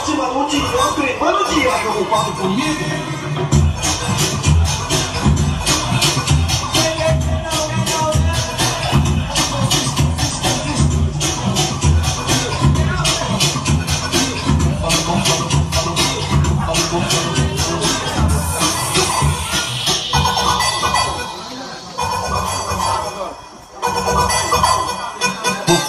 Ótima te encontro, mano Diego, ocupado comigo.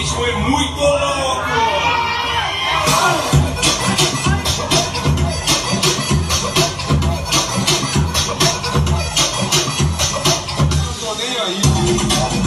bicho foi muito louco! Não tô nem aí.